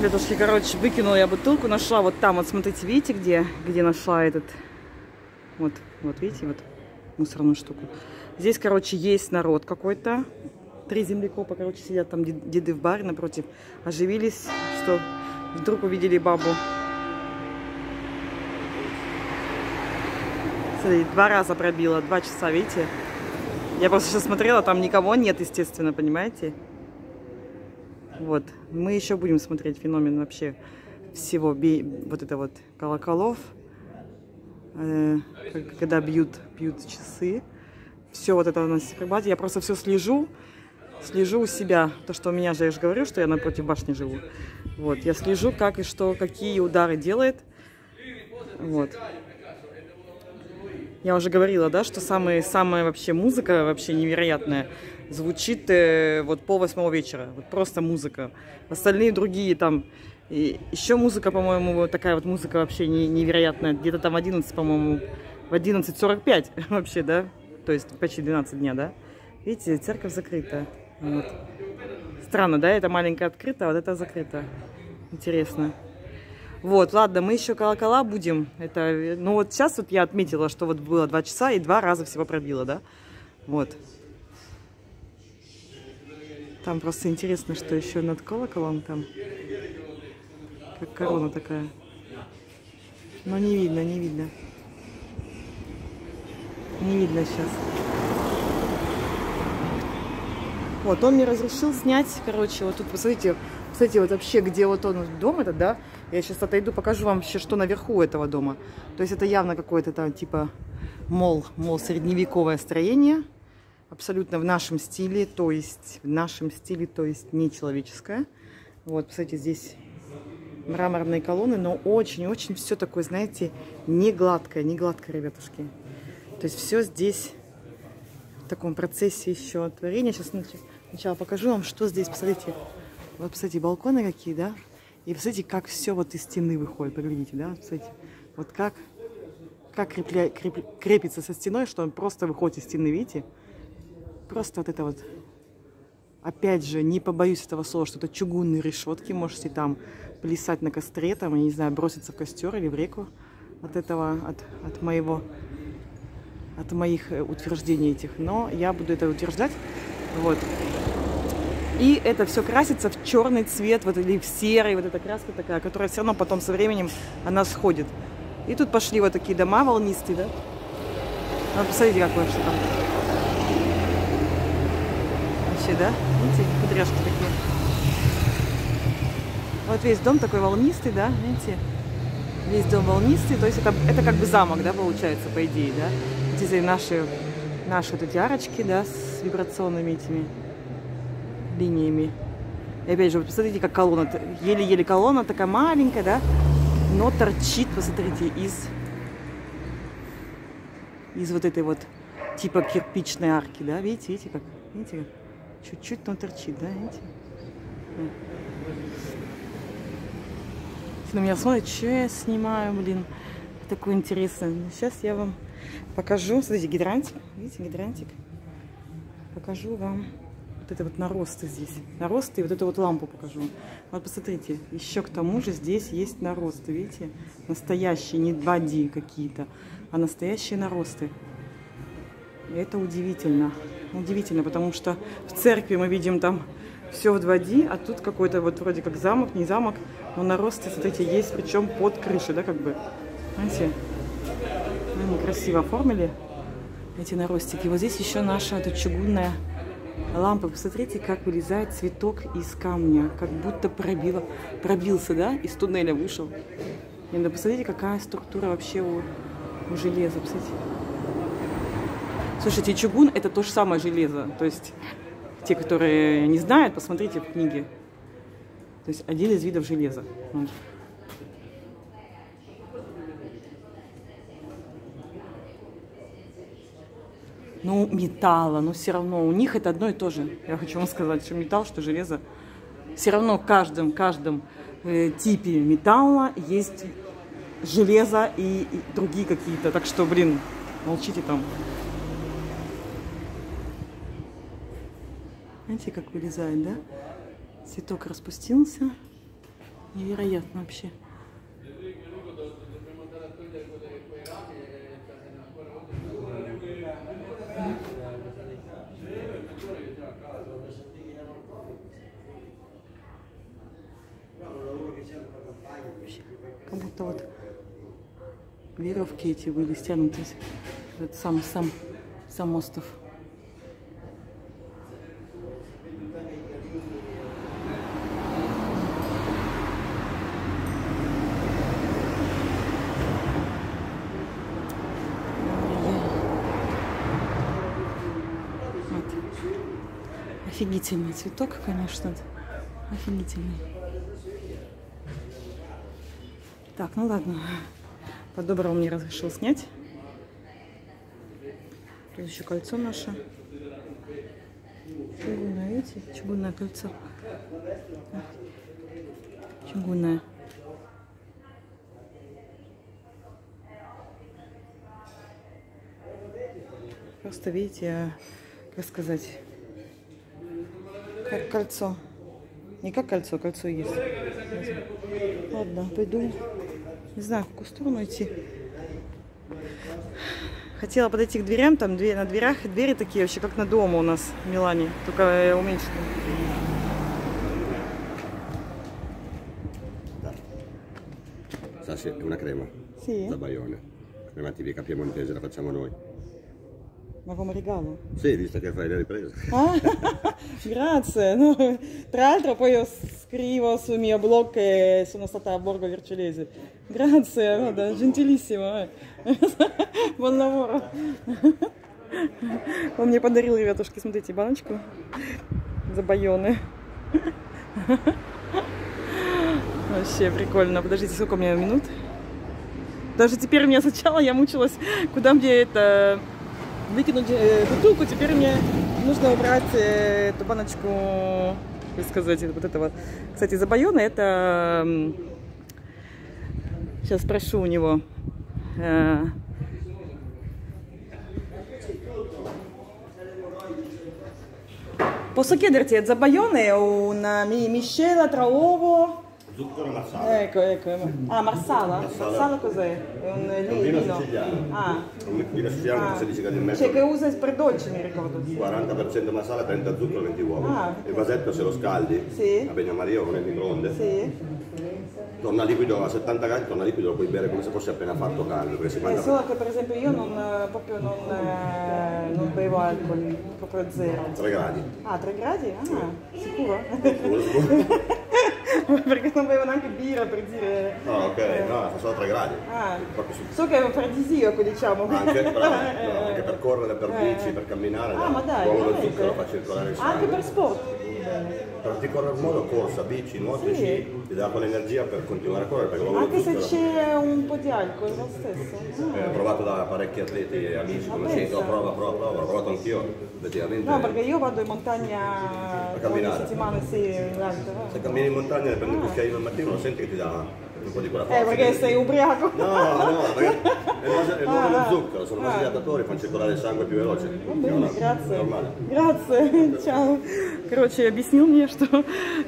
Ребятушки, короче, выкинула я бутылку, нашла вот там, вот смотрите, видите, где, где нашла этот, вот, вот видите, вот мусорную штуку. Здесь, короче, есть народ какой-то, три землекопа, короче, сидят там деды в баре напротив, оживились, что вдруг увидели бабу. Смотри, два раза пробила, два часа, видите? Я просто сейчас смотрела, там никого нет, естественно, понимаете? Вот. Мы еще будем смотреть феномен вообще всего вот это вот колоколов, э, когда бьют, бьют часы. Все вот это у нас в Я просто все слежу, слежу у себя. То, что у меня же, я же говорю, что я напротив башни живу. Вот. Я слежу, как и что, какие удары делает. Вот. Я уже говорила, да, что самая, самая вообще музыка вообще невероятная звучит э, вот пол восьмого вечера. Вот просто музыка. Остальные другие там... И еще музыка, по-моему, вот такая вот музыка вообще не, невероятная. Где-то там 11, по-моему, в 11.45 вообще, да? То есть почти 12 дня, да? Видите, церковь закрыта. Вот. Странно, да? Это маленькая открыта, а вот это закрыто. Интересно. Вот, ладно, мы еще колокола будем. Это, ну вот сейчас вот я отметила, что вот было два часа и два раза всего пробило, да? Вот. Там просто интересно, что еще над колоколом там. Как корона такая. Но не видно, не видно. Не видно сейчас. Вот, он мне разрешил снять, короче, вот тут, посмотрите, кстати, вот вообще, где вот он, дом этот, да, я сейчас отойду, покажу вам вообще, что наверху этого дома. То есть это явно какое-то там, типа, мол, мол, средневековое строение абсолютно в нашем стиле, то есть в нашем стиле, то есть не человеческое. Вот, кстати, здесь мраморные колонны, но очень-очень все такое, знаете, не гладкое, не гладкое, ребятушки. То есть все здесь в таком процессе еще творения. Сейчас сначала покажу вам, что здесь, посмотрите. Вот, посмотрите, балконы какие, да? И посмотрите, как все вот из стены выходит, поглядите, да? Посмотрите, вот как, как крепля, креп, крепится со стеной, что он просто выходит из стены, видите? Просто вот это вот, опять же, не побоюсь этого слова, что это чугунные решетки, можете там плясать на костре, там, я не знаю, броситься в костер или в реку от этого, от, от моего, от моих э, утверждений этих. Но я буду это утверждать, вот. И это все красится в черный цвет, вот или в серый, вот эта краска такая, которая все равно потом со временем она сходит. И тут пошли вот такие дома волнистые, да? Ну, посмотрите, как вообще там вообще, да? Видите, кудряшки такие. Вот весь дом такой волнистый, да, видите? Весь дом волнистый, то есть это, это как бы замок, да, получается, по идее, да? Здесь наши, наши тут арочки, да, с вибрационными этими линиями. И опять же, вот посмотрите, как колонна, еле-еле колонна такая маленькая, да, но торчит, посмотрите, из, из вот этой вот типа кирпичной арки, да, видите, видите, как, видите, как? Чуть-чуть там торчит, да, видите? На меня смотрит, что я снимаю, блин. Такое интересное. Сейчас я вам покажу. Смотрите, гидрантик. Видите, гидрантик? Покажу вам вот это вот наросты здесь. Наросты и вот эту вот лампу покажу. Вот посмотрите, еще к тому же здесь есть наросты, видите? Настоящие, не 2D какие-то, а настоящие наросты. И это удивительно удивительно, потому что в церкви мы видим там все в 2D, а тут какой-то вот вроде как замок, не замок, но наросты, смотрите, есть, причем под крышей, да, как бы. Знаете, они красиво оформили эти наростики. Вот здесь еще наша эта чугунная лампа. Посмотрите, как вылезает цветок из камня, как будто пробило, пробился, да, из туннеля вышел. И надо посмотрите, какая структура вообще у, у железа, посмотрите. Слушайте, чугун это то же самое железо. То есть те, которые не знают, посмотрите в книге. То есть один из видов железа. Ну, металла, но все равно у них это одно и то же. Я хочу вам сказать, что металл, что железо. Все равно в каждом, каждом э, типе металла есть железо и, и другие какие-то. Так что, блин, молчите там. Знаете, как вылезает, да? Цветок распустился. Невероятно вообще. Как будто вот веревки эти были стянуты. Этот сам, сам, сам остров. Вот. Офигительный цветок, конечно. Офигительный. Так, ну ладно. По-доброму мне разрешил снять. Тут еще кольцо наше. Чугунное, видите? Чугунное кольцо. Чугунное. Просто видите, а, как сказать, как кольцо. Не как кольцо, кольцо есть. Ладно, пойду. Не знаю, в какую сторону идти. Хотела подойти к дверям, там дверь, на дверях двери такие вообще, как на дома у нас в Милане, только уменьшены. Sassi è una crema Sì? da Baione. Crema tipica piemontese, la facciamo noi. Ma come regalo? Sì, visto che fai le riprese. Ah, grazie. No, tra l'altro poi io scrivo sul mio blog che sono stata a Borgo Vercellese. Grazie, guarda, gentilissimo. eh. Buon lavoro. Он мне подарил, ребятушки, смотрите, баночку за байоны. Вообще прикольно. Подождите, сколько у меня минут? Даже теперь мне сначала я мучилась, куда мне это выкинуть э, бутылку. Теперь мне нужно убрать э, эту баночку, как сказать, вот этого. Кстати, за байона это... Сейчас спрошу у него. Posso chiederti, è Zabaione una mi- miscela tra uovo? Zucchero marsala. Ecco, ecco. Ah, marsala? Marsala. Cos'è? È un, È un vino vino. siciliano. Ah. Un vino siciliano che 16 gradi e mezzo. Cioè che usa per dolce, mi ricordo. 40% marsala, 30 zucchero, 20 uova. Ah. Il vasetto se lo scaldi Sì. a bagnomaria o nel microonde, Sì. torna liquido a 70 gradi, torna liquido lo puoi bere come se fosse appena fatto caldo, perché si Eh, mangia solo che per esempio io non, eh, proprio non, eh, non bevo alcol, proprio zero. a 3 gradi. Ah, 3 gradi? Ah, sicuro? Scusa, scusa. Perché non bevo neanche birra per dire... No, ok, no, fa solo 3 gradi. Ah, su- so che è un paradisiaco, diciamo. Anche, bravo, Eh, no, anche per correre, per eh. bici, per camminare, Ah, no. ma dai, lo zucchero fa circolare il Anche sangue. per sport. In modo corsa, bici, nuoto Sì. sci, ti dà quell'energia per continuare a correre perché Anche se c'è un po' di alcol, lo stesso. è provato da parecchi atleti e amici, Ma conoscenti, pensa. oh, prova, prova, prova, l'ho provato anch'io, effettivamente. No, perché io vado in montagna ogni camminare. settimana, sì, in alto. Se cammini in montagna e prendi un cucchiaino al mattino lo senti che ti dà un po' di quella Eh, forza. perché che- sei ubriaco. No, no, perché è il base- è Ah, dello zucchero, sono Ah. vasodilatori, fanno circolare il sangue più veloce. Ну, блин, grazie. Normale. Grazie, ciao. Короче, объяснил мне, что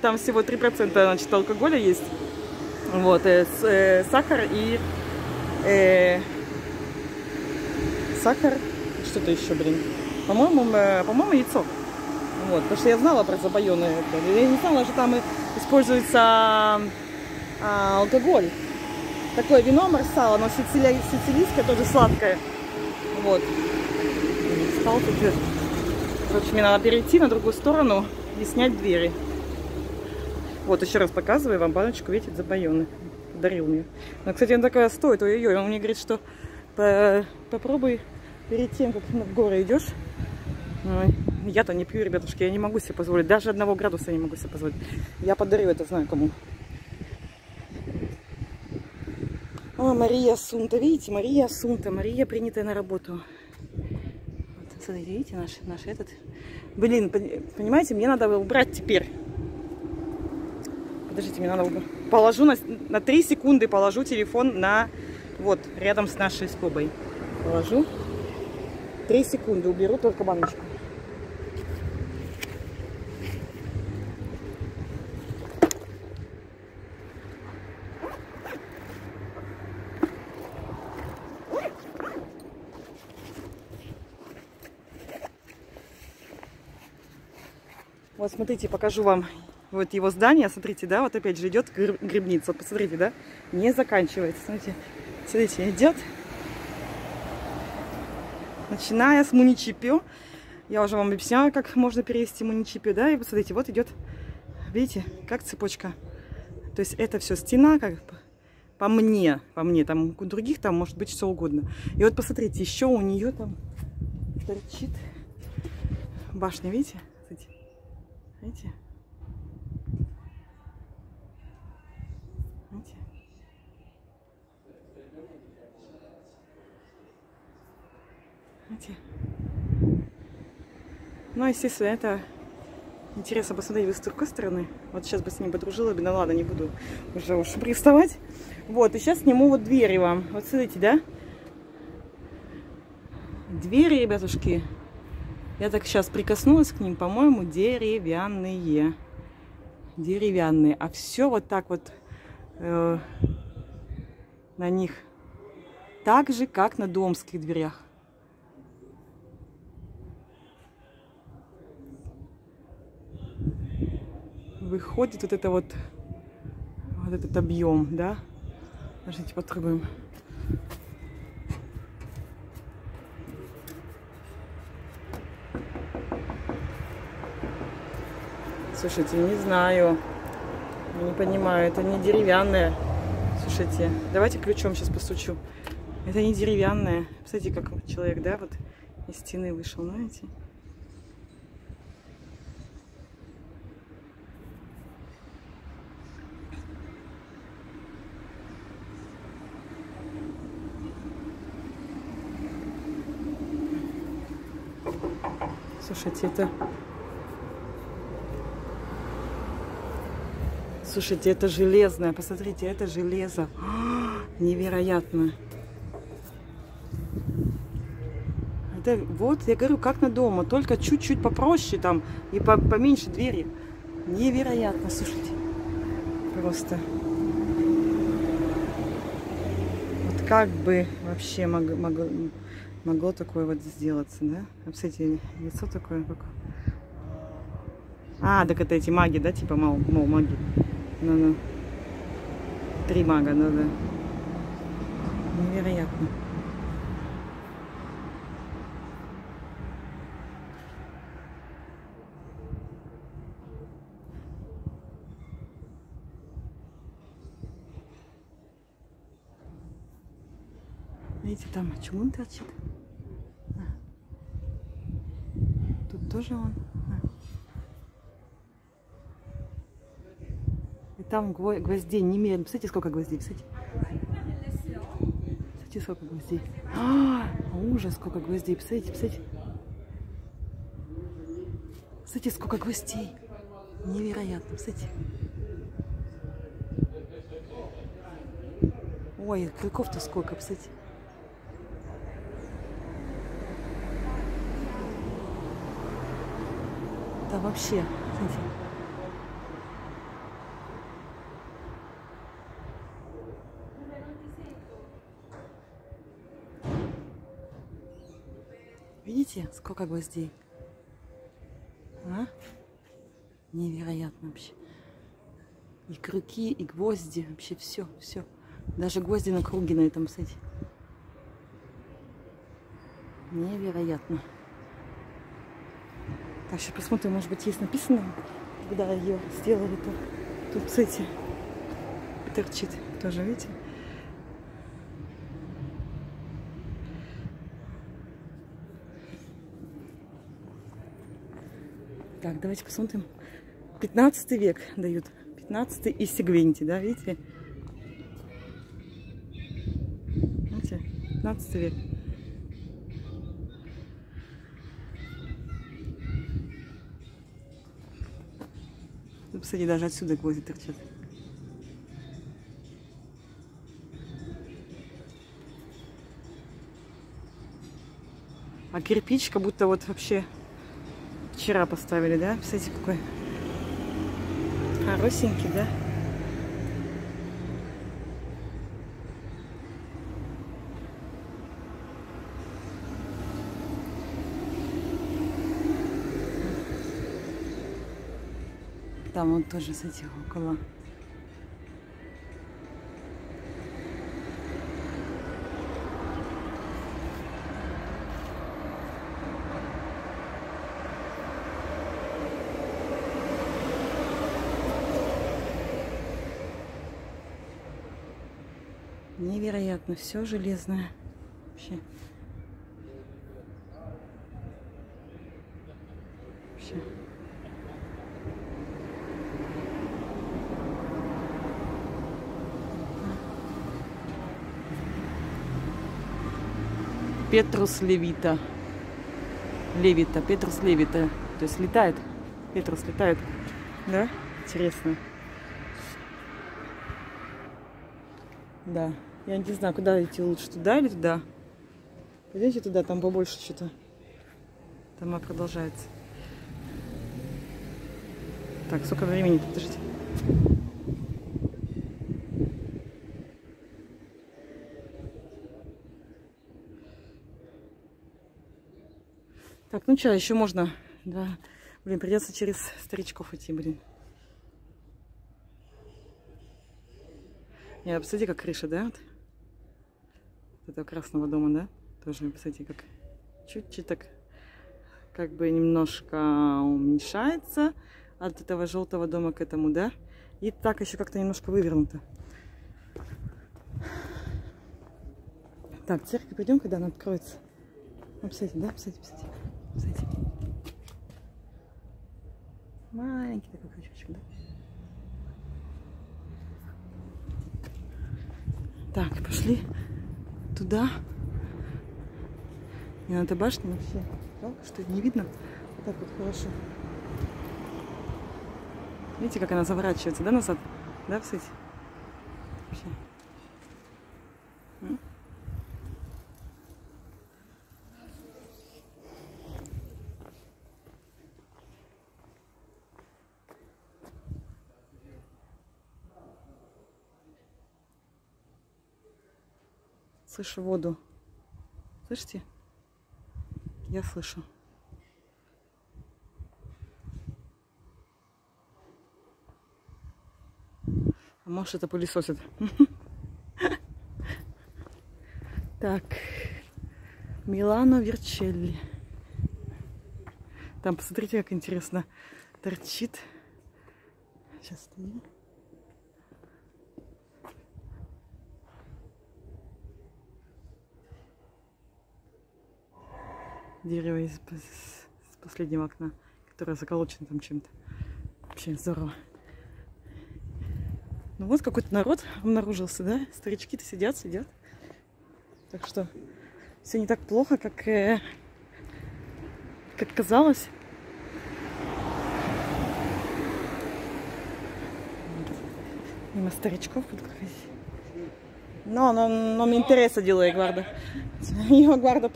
там всего 3% значит, алкоголя есть. Вот, э, с- э, сахар и... э, сахар, что-то еще, блин. По-моему, э, по-моему, яйцо. Вот, потому что я знала про забоены. это. Я не знала, что там используется а, алкоголь. Такое вино марсала, оно сицили- сицилийское, тоже сладкое. Вот. Стал тут, Короче, мне надо перейти на другую сторону и снять двери. Вот, еще раз показываю вам баночку, видите, забоены. Подарил мне. Но, кстати, она такая стоит, ой-ой-ой. Он мне говорит, что по- попробуй перед тем, как в горы идешь. Я-то не пью, ребятушки, я не могу себе позволить. Даже одного градуса не могу себе позволить. Я подарю это, знаю кому. О, Мария Сунта, видите, Мария Сунта, Мария, принятая на работу. Вот, смотрите, видите, наш, наш этот. Блин, пон- понимаете, мне надо убрать теперь. Подождите, мне надо убрать. Положу на, на 3 секунды, положу телефон на, вот, рядом с нашей скобой. Положу. 3 секунды, уберу только баночку. Вот смотрите, покажу вам вот его здание. Смотрите, да, вот опять же идет грибница. Вот посмотрите, да, не заканчивается. Смотрите, смотрите, идет. Начиная с муниципио. Я уже вам объясняла, как можно перевести муниципио, да, и посмотрите, вот идет, видите, как цепочка. То есть это все стена, как по мне, по мне, там у других там может быть что угодно. И вот посмотрите, еще у нее там торчит башня, видите? Видите? Видите? Видите? Ну, естественно, это интересно посмотреть с другой стороны. Вот сейчас бы с ним подружила бы, ладно, не буду уже уж приставать. Вот, и сейчас сниму вот двери вам. Вот смотрите, да? Двери, ребятушки, я так сейчас прикоснулась к ним, по-моему, деревянные. Деревянные. А все вот так вот э, на них. Так же, как на домских дверях. Выходит вот это вот, вот этот объем, да? Подождите, потрогаем. Слушайте, не знаю. Не понимаю, это не деревянное. Слушайте, давайте ключом сейчас постучу. Это не деревянное. Смотрите, как человек, да, вот из стены вышел, знаете? Слушайте, это Слушайте, это железное. Посмотрите, это железо. Невероятно. Это вот, я говорю, как на дома. Только чуть-чуть попроще там и по поменьше двери. Невероятно, слушайте. Просто. Вот как бы вообще могло, могло, могло такое вот сделаться, да? Кстати, лицо такое. Как... А, так это эти маги, да, типа, мол, мол маги. Ну-ну. Три мага, ну да. Невероятно. Видите, там чугун торчит. А. Тут тоже он. Там гвоздей немерено. Посмотрите, сколько гвоздей, посмотрите. Посмотрите, сколько гвоздей. А, ужас, сколько гвоздей. Посмотрите, посмотрите. Посмотрите, сколько гвоздей. Невероятно, посмотрите. Ой, крюков-то сколько, посмотрите. Да вообще, смотрите. Видите, сколько гвоздей? А? Невероятно вообще. И крюки, и гвозди, вообще все, все. Даже гвозди на круге на этом сайте. Невероятно. Так, сейчас посмотрим, может быть, есть написано, когда ее сделали, то тут, кстати, торчит. Тоже, видите? Так, давайте посмотрим. 15 век дают. 15 и сегвенти, да, видите? Видите? 15 век. Ну, посмотри, даже отсюда гвозди торчат. А кирпич как будто вот вообще Вчера поставили, да? Посмотрите, какой хорошенький, да? Там он тоже этих около. Невероятно, все железное. Вообще. Вообще. Петрус Левита. Левита, Петрус Левита. То есть летает. Петрус летает. Да? Интересно. Да. Я не знаю, куда идти лучше, туда или туда. Пойдемте туда, там побольше что-то. Там продолжается. Так, сколько времени? Подождите. Так, ну что, еще можно. Да. Блин, придется через старичков идти, блин. Не, посмотрите, как крыша, да? Этого красного дома, да? Тоже, посмотрите, как чуть-чуть так как бы немножко уменьшается от этого желтого дома к этому, да? И так еще как-то немножко вывернуто. Так, церковь пойдем, когда она откроется. Ну, посмотрите, да? Посмотрите, посмотрите. посмотрите. Маленький такой крючочек, да? Так, пошли туда. И на этой башне вообще жалко, что не видно. Вот так вот хорошо. Видите, как она заворачивается, да, назад? Да, кстати? Вообще. Слышу воду. Слышите? Я слышу. А может это пылесосит. Так. Милано Верчелли. Там, посмотрите, как интересно торчит. Сейчас стою. Дерево из, из последнего окна, которое заколочено там чем-то. Вообще здорово. Ну вот какой-то народ обнаружился, да? Старички-то сидят, сидят. Так что все не так плохо, как, э, как казалось. Мимо старичков буду ходить. No, non, non mi interessa di lei, guarda. Io guardo.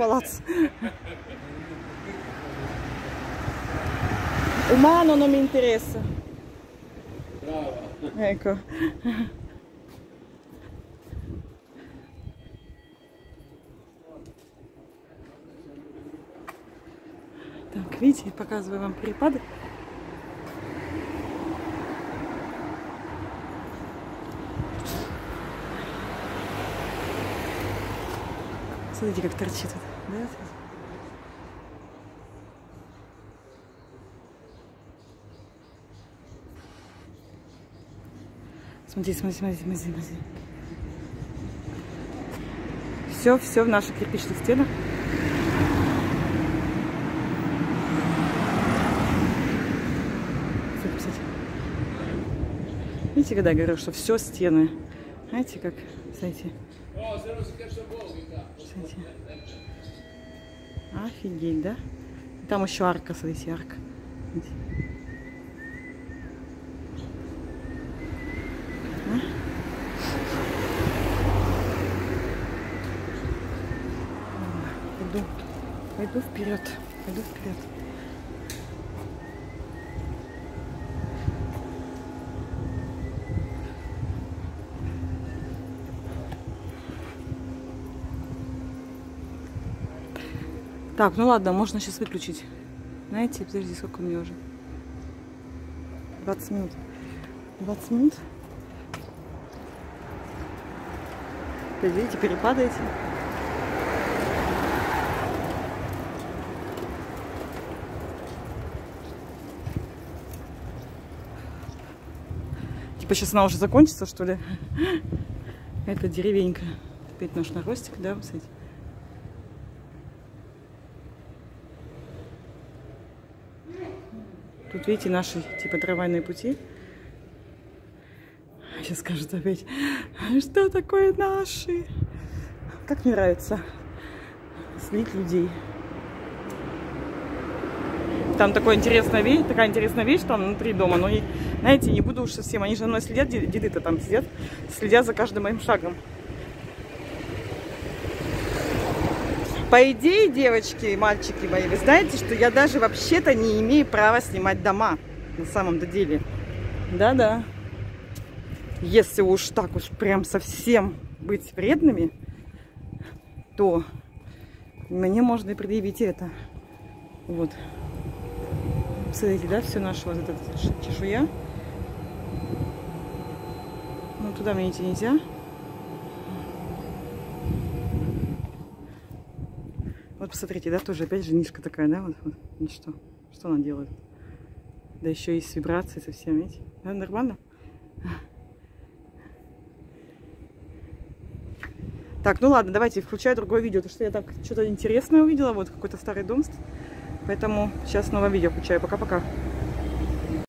Umano non mi interessa. Brava. Ecco. Так, видите, показываю вам перепады. Смотрите, как торчит. Да? Смотри, смотри, смотри, смотри, смотри. Все, все в наших кирпичных стенах. Видите, когда я говорю, что все стены. Знаете, как. Смотрите. Офигеть, да? Там еще арка, смотрите, арка. А? Пойду, пойду вперед, пойду вперед. Так, ну ладно, можно сейчас выключить. Знаете, подожди, сколько у меня уже? 20 минут. 20 минут. Видите, перепадаете. Типа сейчас она уже закончится, что ли? Это деревенька. Опять наш наростик, да, смотрите. Тут, видите, наши, типа, трамвайные пути. Сейчас скажут опять, что такое наши? Как мне нравится слить людей. Там такая интересная вещь, такая интересная вещь там внутри дома, но, знаете, не буду уж совсем, они же на мной следят, деды-то там сидят, следят за каждым моим шагом. По идее, девочки и мальчики мои, вы знаете, что я даже вообще-то не имею права снимать дома. На самом-то деле. Да-да. Если уж так уж прям совсем быть вредными, то мне можно и предъявить это. Вот. Смотрите, да, все наше вот эта чешуя. Ну, туда мне идти нельзя. Вот посмотрите, да, тоже опять же нишка такая, да, вот, вот. Ну что, что она делает? Да еще и с вибрацией совсем, видите? Да, нормально? Так, ну ладно, давайте включаю другое видео, потому что я так что-то интересное увидела, вот какой-то старый дом. Поэтому сейчас новое видео включаю. Пока-пока.